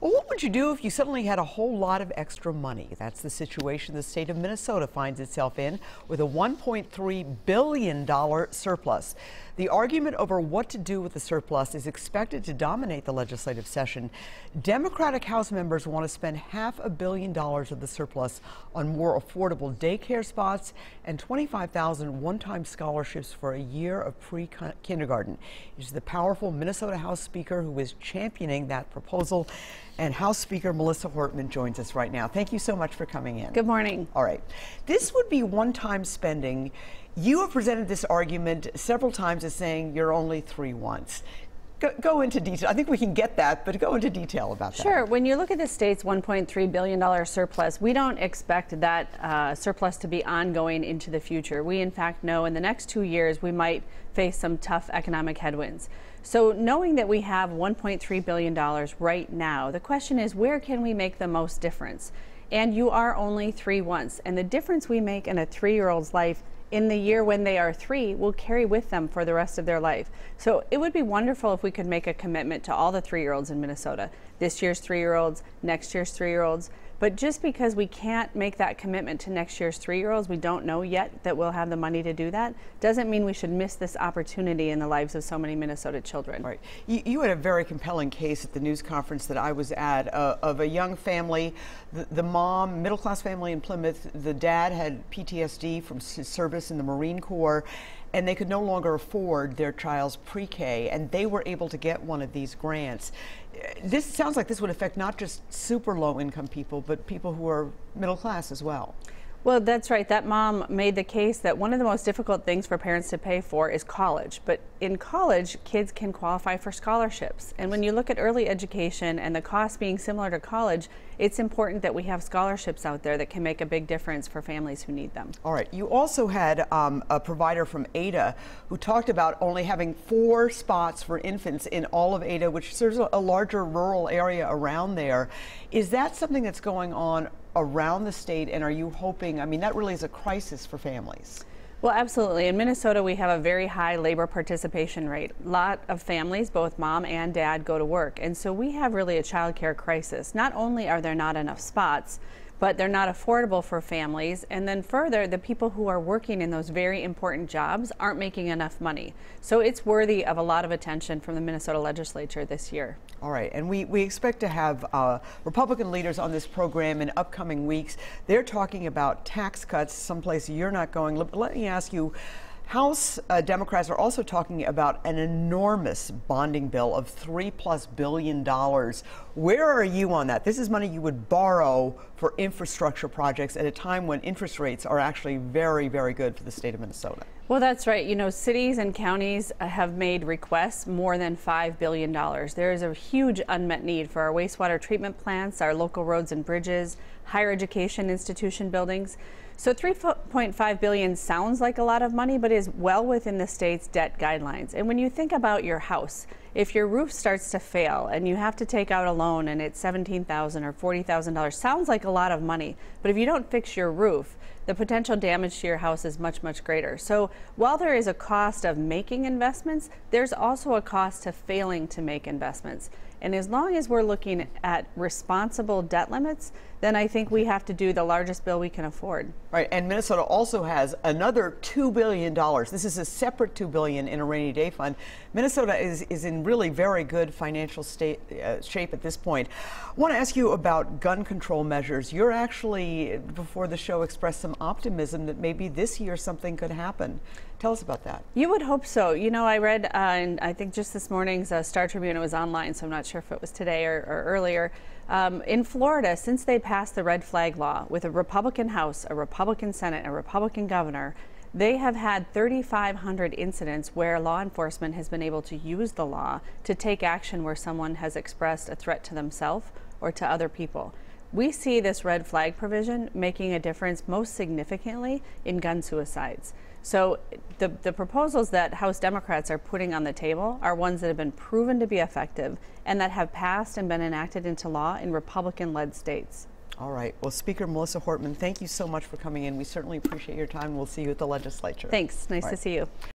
Well, what would you do if you suddenly had a whole lot of extra money? That's the situation the state of Minnesota finds itself in with a $1.3 billion surplus. The argument over what to do with the surplus is expected to dominate the legislative session. Democratic House members want to spend half a billion dollars of the surplus on more affordable daycare spots and 25,000 one-time scholarships for a year of pre-kindergarten. It's the powerful Minnesota House Speaker who is championing that proposal. And House Speaker Melissa Hortman joins us right now. Thank you so much for coming in. Good morning. All right. This would be one time spending. You have presented this argument several times as saying you're only three once. Go, go, into detail. I think we can get that, but go into detail about that. Sure. When you look at the state's $1.3 billion surplus, we don't expect that uh, surplus to be ongoing into the future. We, in fact, know in the next two years we might face some tough economic headwinds. So, knowing that we have $1.3 billion right now, the question is where can we make the most difference? And you are only three once. And the difference we make in a three year old's life in the year when they are three will carry with them for the rest of their life. So it would be wonderful if we could make a commitment to all the three year olds in Minnesota. This year's three year olds, next year's three year olds. But just because we can't make that commitment to next year's three year olds, we don't know yet that we'll have the money to do that, doesn't mean we should miss this opportunity in the lives of so many Minnesota children. Right. You, you had a very compelling case at the news conference that I was at uh, of a young family, the, the mom, middle class family in Plymouth, the dad had PTSD from service in the Marine Corps and they could no longer afford their child's pre-K, and they were able to get one of these grants. This sounds like this would affect not just super low-income people, but people who are middle class as well. Well, that's right. That mom made the case that one of the most difficult things for parents to pay for is college. But in college, kids can qualify for scholarships. And when you look at early education and the cost being similar to college, it's important that we have scholarships out there that can make a big difference for families who need them. All right. You also had um, a provider from Ada who talked about only having four spots for infants in all of Ada, which serves a larger rural area around there. Is that something that's going on around the state, and are you hoping? I mean, that really is a crisis for families. Well, absolutely. In Minnesota, we have a very high labor participation rate. A lot of families, both mom and dad, go to work. And so we have really a child care crisis. Not only are there not enough spots, but they're not affordable for families. And then further, the people who are working in those very important jobs aren't making enough money. So it's worthy of a lot of attention from the Minnesota legislature this year. All right, and we, we expect to have uh, Republican leaders on this program in upcoming weeks. They're talking about tax cuts, someplace you're not going. Let, let me ask you. House uh, Democrats are also talking about an enormous bonding bill of three plus billion dollars. Where are you on that? This is money you would borrow for infrastructure projects at a time when interest rates are actually very, very good for the state of Minnesota. Well, that's right. You know, cities and counties uh, have made requests more than $5 billion. There is a huge unmet need for our wastewater treatment plants, our local roads and bridges, higher education institution buildings. So 3.5 billion sounds like a lot of money, but is well within the state's debt guidelines. And when you think about your house, if your roof starts to fail and you have to take out a loan and it's 17,000 or $40,000, sounds like a lot of money. But if you don't fix your roof, the potential damage to your house is much, much greater. So while there is a cost of making investments, there's also a cost to failing to make investments. And as long as we're looking at responsible debt limits, then I think we have to do the largest bill we can afford. Right, and Minnesota also has another $2 billion. This is a separate 2 billion in a rainy day fund. Minnesota is, is in really very good financial state, uh, shape at this point. I want to ask you about gun control measures. You're actually, before the show, expressed some optimism that maybe this year something could happen. Tell us about that. You would hope so. You know, I read, uh, and I think just this morning's uh, Star Tribune, it was online, so I'm not sure if it was today or, or earlier. Um, in Florida, since they passed the red flag law with a Republican House, a Republican Senate, a Republican governor, they have had 3,500 incidents where law enforcement has been able to use the law to take action where someone has expressed a threat to themselves or to other people. We see this red flag provision making a difference most significantly in gun suicides. So the, the proposals that House Democrats are putting on the table are ones that have been proven to be effective and that have passed and been enacted into law in Republican led states. All right. Well, Speaker Melissa Hortman, thank you so much for coming in. We certainly appreciate your time. We'll see you at the legislature. Thanks. Nice to see you.